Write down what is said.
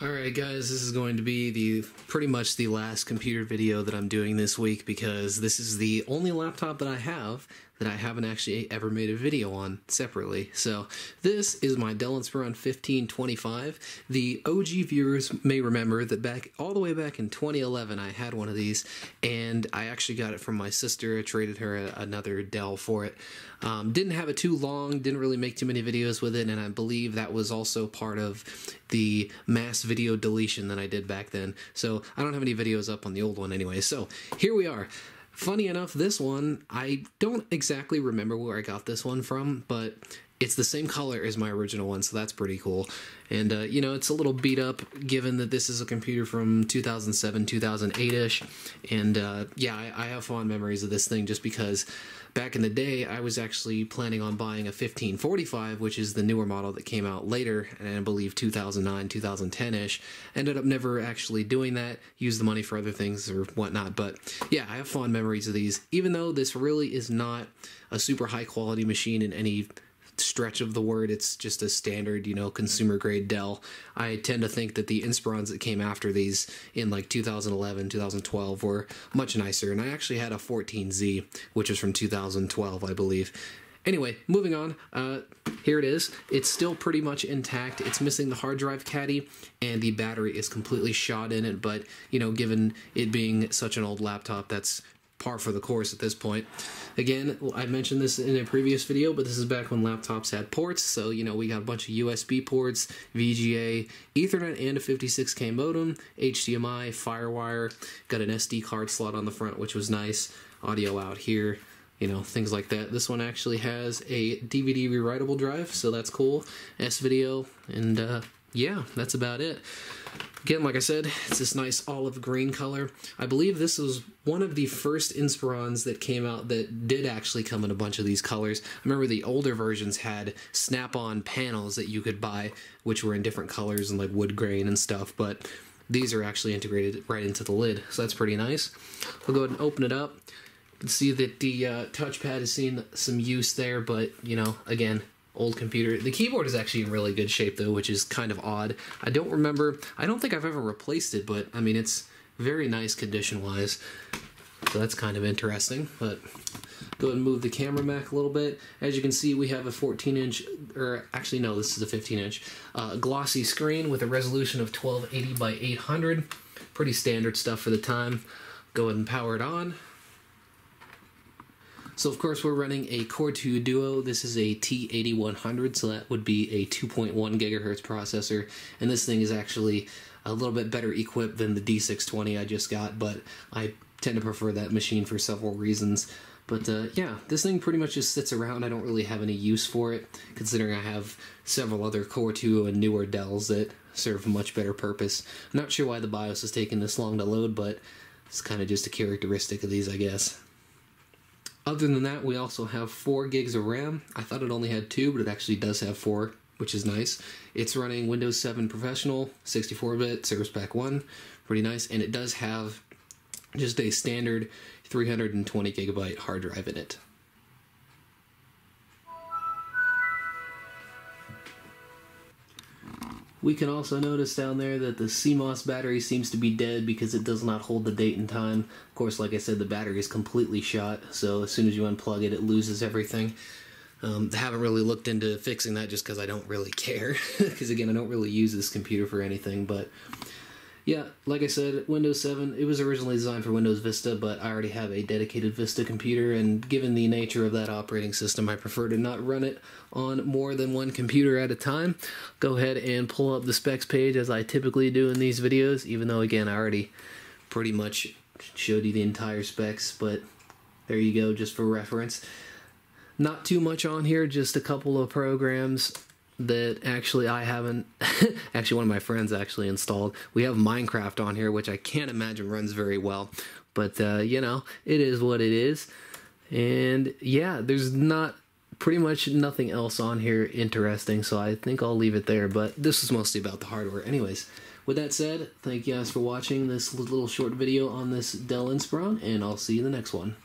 Alright guys, this is going to be the pretty much the last computer video that I'm doing this week because this is the only laptop that I have that I haven't actually ever made a video on separately. So this is my Dell Inspiron 1525. The OG viewers may remember that back all the way back in 2011 I had one of these and I actually got it from my sister. I traded her a, another Dell for it. Um, didn't have it too long, didn't really make too many videos with it and I believe that was also part of the mass video deletion that I did back then. So I don't have any videos up on the old one anyway. So here we are. Funny enough, this one, I don't exactly remember where I got this one from, but it's the same color as my original one, so that's pretty cool. And, uh, you know, it's a little beat up given that this is a computer from 2007, 2008 ish. And, uh, yeah, I, I, have fond memories of this thing just because back in the day, I was actually planning on buying a 1545, which is the newer model that came out later, and I believe 2009, 2010 ish. Ended up never actually doing that, used the money for other things or whatnot. But yeah, I have fond memories of these, even though this really is not a super high quality machine in any stretch of the word. It's just a standard, you know, consumer grade Dell. I tend to think that the Inspirons that came after these in like 2011, 2012 were much nicer. And I actually had a 14Z, which is from 2012, I believe. Anyway, moving on. Uh, here it is. It's still pretty much intact. It's missing the hard drive caddy, and the battery is completely shot in it. But you know, given it being such an old laptop, that's par for the course at this point. Again, I mentioned this in a previous video, but this is back when laptops had ports. So, you know, we got a bunch of USB ports, VGA, Ethernet, and a 56K modem, HDMI, Firewire, got an SD card slot on the front, which was nice, audio out here, you know, things like that. This one actually has a DVD rewritable drive, so that's cool. S video, and uh, yeah, that's about it. Again, like I said, it's this nice olive green color. I believe this was one of the first Inspirons that came out that did actually come in a bunch of these colors. I remember the older versions had snap-on panels that you could buy, which were in different colors and like wood grain and stuff, but these are actually integrated right into the lid, so that's pretty nice. We'll go ahead and open it up. You can see that the uh, touchpad has seen some use there, but, you know, again, old computer. The keyboard is actually in really good shape though, which is kind of odd. I don't remember, I don't think I've ever replaced it, but I mean, it's very nice condition wise. So that's kind of interesting, but go ahead and move the camera back a little bit. As you can see, we have a 14 inch, or actually no, this is a 15 inch, uh, glossy screen with a resolution of 1280 by 800. Pretty standard stuff for the time. Go ahead and power it on. So of course we're running a Core 2 Duo. This is a T8100, so that would be a 2.1 gigahertz processor. And this thing is actually a little bit better equipped than the D620 I just got, but I tend to prefer that machine for several reasons. But uh, yeah, this thing pretty much just sits around. I don't really have any use for it, considering I have several other Core 2 and newer Dells that serve a much better purpose. I'm not sure why the BIOS is taking this long to load, but it's kind of just a characteristic of these, I guess. Other than that, we also have 4 gigs of RAM. I thought it only had 2, but it actually does have 4, which is nice. It's running Windows 7 Professional, 64-bit, Service Pack 1, pretty nice, and it does have just a standard 320 gigabyte hard drive in it. We can also notice down there that the CMOS battery seems to be dead because it does not hold the date and time. Of course, like I said, the battery is completely shot, so as soon as you unplug it, it loses everything. Um, I haven't really looked into fixing that just because I don't really care. Because again, I don't really use this computer for anything, but yeah, like I said, Windows 7, it was originally designed for Windows Vista, but I already have a dedicated Vista computer, and given the nature of that operating system, I prefer to not run it on more than one computer at a time. Go ahead and pull up the specs page as I typically do in these videos, even though, again, I already pretty much showed you the entire specs, but there you go, just for reference. Not too much on here, just a couple of programs that actually I haven't actually one of my friends actually installed. We have Minecraft on here, which I can't imagine runs very well, but uh, you know it is what it is. And yeah, there's not pretty much nothing else on here interesting, so I think I'll leave it there. But this is mostly about the hardware, anyways. With that said, thank you guys for watching this little short video on this Dell Inspiron, and I'll see you in the next one.